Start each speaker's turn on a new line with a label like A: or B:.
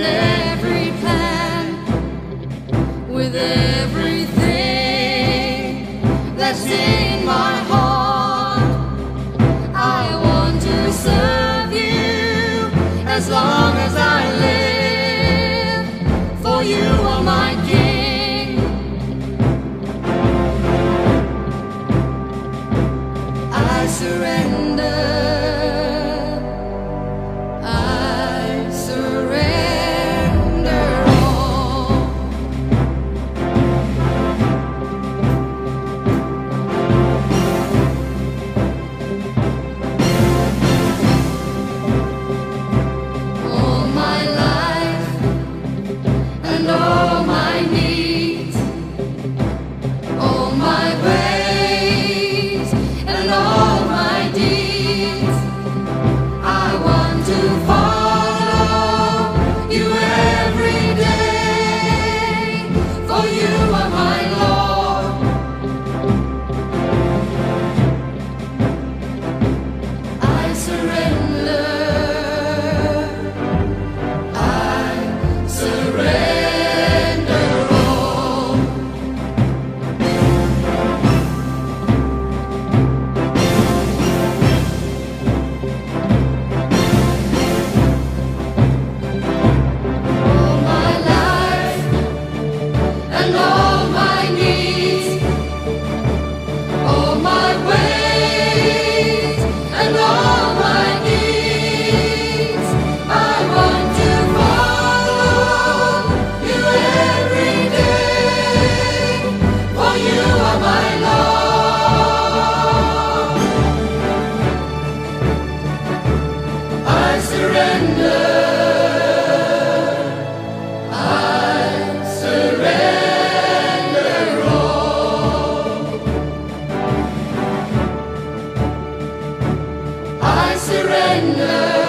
A: every plan with everything that's in my heart. I want to serve you as long surrender.